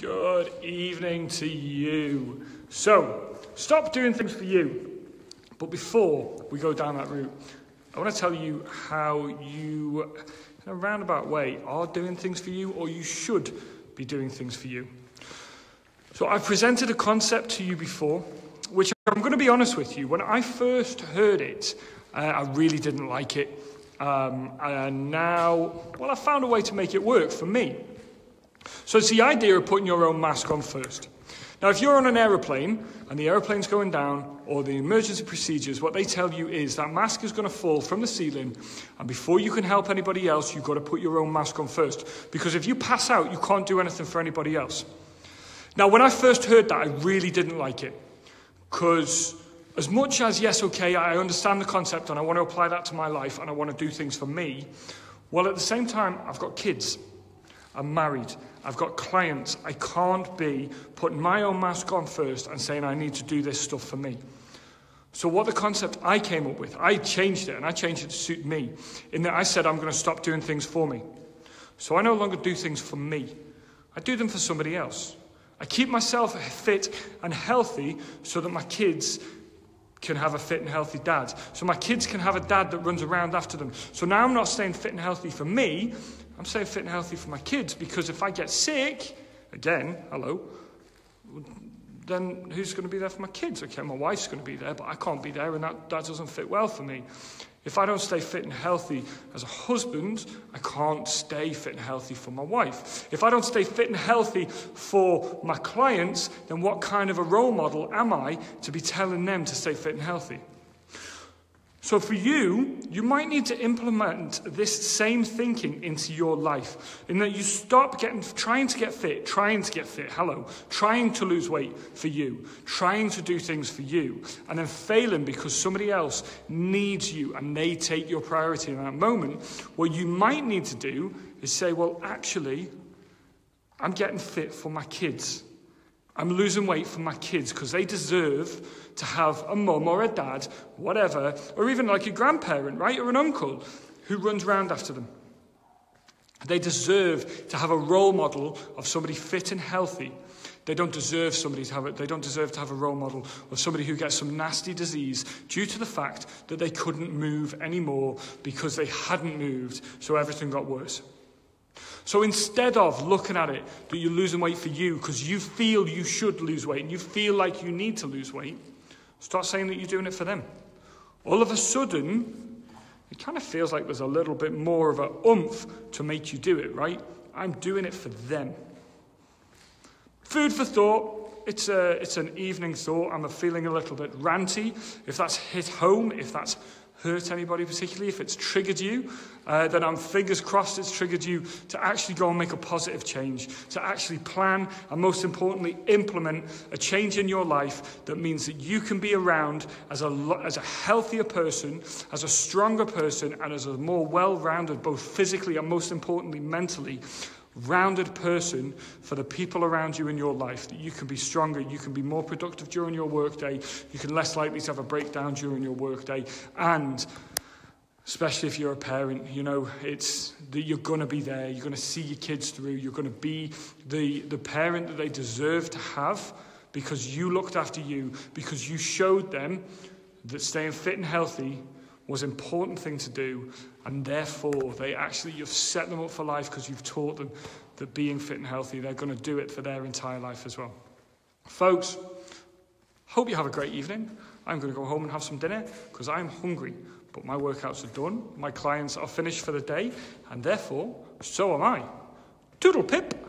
Good evening to you. So, stop doing things for you. But before we go down that route, I want to tell you how you, in a roundabout way, are doing things for you or you should be doing things for you. So, I've presented a concept to you before, which I'm going to be honest with you. When I first heard it, uh, I really didn't like it. Um, and now, well, I found a way to make it work for me. So it's the idea of putting your own mask on first. Now, if you're on an aeroplane and the aeroplane's going down, or the emergency procedures, what they tell you is that mask is going to fall from the ceiling, and before you can help anybody else, you've got to put your own mask on first. Because if you pass out, you can't do anything for anybody else. Now, when I first heard that, I really didn't like it. Because as much as, yes, okay, I understand the concept and I want to apply that to my life and I want to do things for me, well, at the same time, I've got kids. I'm married. I've got clients. I can't be putting my own mask on first and saying I need to do this stuff for me. So, what the concept I came up with, I changed it and I changed it to suit me. In that I said I'm going to stop doing things for me. So, I no longer do things for me, I do them for somebody else. I keep myself fit and healthy so that my kids can have a fit and healthy dad. So my kids can have a dad that runs around after them. So now I'm not staying fit and healthy for me, I'm staying fit and healthy for my kids because if I get sick, again, hello, then who's going to be there for my kids? Okay, my wife's going to be there, but I can't be there, and that, that doesn't fit well for me. If I don't stay fit and healthy as a husband, I can't stay fit and healthy for my wife. If I don't stay fit and healthy for my clients, then what kind of a role model am I to be telling them to stay fit and healthy? So, for you, you might need to implement this same thinking into your life. In that you stop getting, trying to get fit, trying to get fit, hello, trying to lose weight for you, trying to do things for you, and then failing because somebody else needs you and they take your priority in that moment. What you might need to do is say, well, actually, I'm getting fit for my kids. I'm losing weight for my kids because they deserve to have a mum or a dad, whatever, or even like a grandparent, right, or an uncle who runs around after them. They deserve to have a role model of somebody fit and healthy. They don't deserve somebody to have it. They don't deserve to have a role model of somebody who gets some nasty disease due to the fact that they couldn't move anymore because they hadn't moved, so everything got worse. So instead of looking at it that you're losing weight for you because you feel you should lose weight and you feel like you need to lose weight, start saying that you're doing it for them. All of a sudden, it kind of feels like there's a little bit more of a oomph to make you do it, right? I'm doing it for them. Food for thought. It's, a, it's an evening thought. I'm feeling a little bit ranty. If that's hit home, if that's hurt anybody particularly, if it's triggered you, uh, then I'm fingers crossed it's triggered you to actually go and make a positive change, to actually plan and most importantly implement a change in your life that means that you can be around as a, as a healthier person, as a stronger person, and as a more well rounded, both physically and most importantly mentally, rounded person for the people around you in your life, that you can be stronger, you can be more productive during your workday, you can less likely to have a breakdown during your workday, and especially if you're a parent, you know, it's that you're going to be there, you're going to see your kids through, you're going to be the, the parent that they deserve to have because you looked after you, because you showed them that staying fit and healthy was an important thing to do, and therefore they actually you've set them up for life because you've taught them that being fit and healthy, they're going to do it for their entire life as well. Folks, hope you have a great evening. I'm going to go home and have some dinner because I'm hungry. But my workouts are done, my clients are finished for the day, and therefore, so am I. Toodle pip!